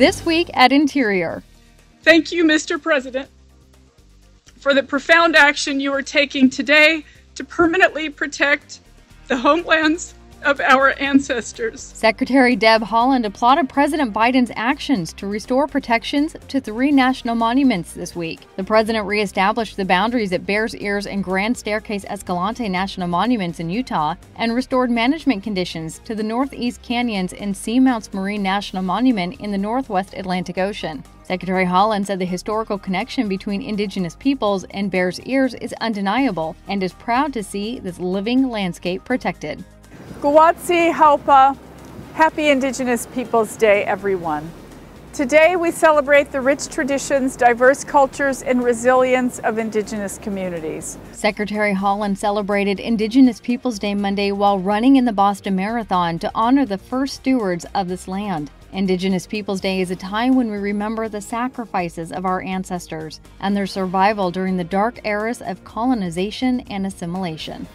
This Week at Interior. Thank you, Mr. President, for the profound action you are taking today to permanently protect the homelands of our ancestors. Secretary Deb Haaland applauded President Biden's actions to restore protections to three national monuments this week. The president reestablished the boundaries at Bears Ears and Grand Staircase Escalante National Monuments in Utah and restored management conditions to the Northeast Canyons and Seamounts Marine National Monument in the Northwest Atlantic Ocean. Secretary Haaland said the historical connection between Indigenous peoples and Bears Ears is undeniable and is proud to see this living landscape protected. Guwatsi Haupa, Happy Indigenous Peoples Day, everyone. Today we celebrate the rich traditions, diverse cultures, and resilience of Indigenous communities. Secretary Haaland celebrated Indigenous Peoples Day Monday while running in the Boston Marathon to honor the first stewards of this land. Indigenous Peoples Day is a time when we remember the sacrifices of our ancestors and their survival during the dark eras of colonization and assimilation.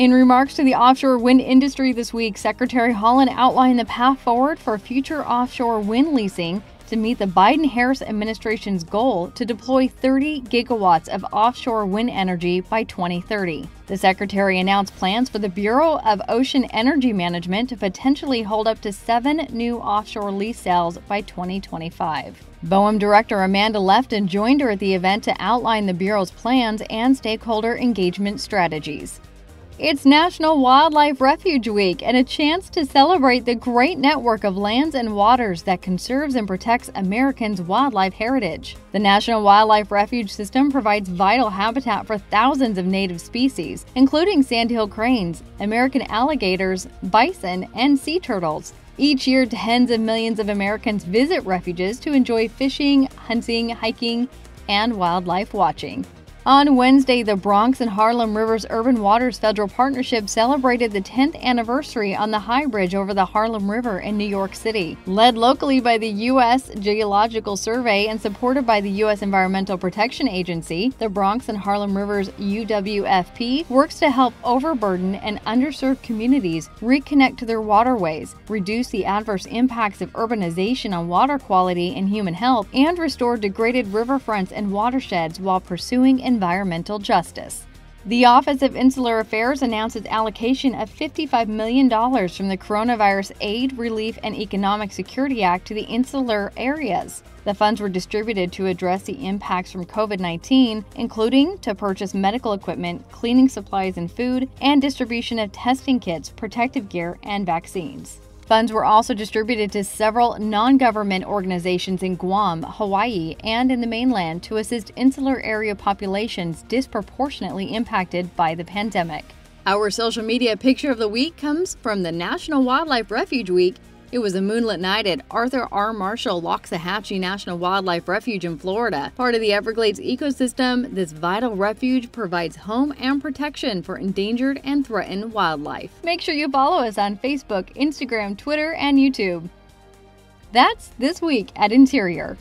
In remarks to the offshore wind industry this week, Secretary Haaland outlined the path forward for future offshore wind leasing to meet the Biden Harris administration's goal to deploy 30 gigawatts of offshore wind energy by 2030. The secretary announced plans for the Bureau of Ocean Energy Management to potentially hold up to seven new offshore lease sales by 2025. BOEM Director Amanda Lefton joined her at the event to outline the Bureau's plans and stakeholder engagement strategies. It's National Wildlife Refuge Week and a chance to celebrate the great network of lands and waters that conserves and protects Americans' wildlife heritage. The National Wildlife Refuge System provides vital habitat for thousands of native species, including sandhill cranes, American alligators, bison, and sea turtles. Each year, tens of millions of Americans visit refuges to enjoy fishing, hunting, hiking, and wildlife watching. On Wednesday, the Bronx and Harlem Rivers Urban Waters Federal Partnership celebrated the 10th anniversary on the High Bridge over the Harlem River in New York City. Led locally by the U.S. Geological Survey and supported by the U.S. Environmental Protection Agency, the Bronx and Harlem Rivers UWFP works to help overburdened and underserved communities reconnect to their waterways, reduce the adverse impacts of urbanization on water quality and human health, and restore degraded riverfronts and watersheds while pursuing environmental justice. The Office of Insular Affairs announced its allocation of $55 million from the Coronavirus Aid, Relief, and Economic Security Act to the insular areas. The funds were distributed to address the impacts from COVID 19, including to purchase medical equipment, cleaning supplies and food, and distribution of testing kits, protective gear, and vaccines. Funds were also distributed to several non government organizations in Guam, Hawaii, and in the mainland to assist insular area populations disproportionately impacted by the pandemic. Our social media picture of the week comes from the National Wildlife Refuge Week it was a moonlit night at Arthur R. Marshall Loxahatchee National Wildlife Refuge in Florida. Part of the Everglades ecosystem, this vital refuge provides home and protection for endangered and threatened wildlife. Make sure you follow us on Facebook, Instagram, Twitter, and YouTube. That's This Week at Interior.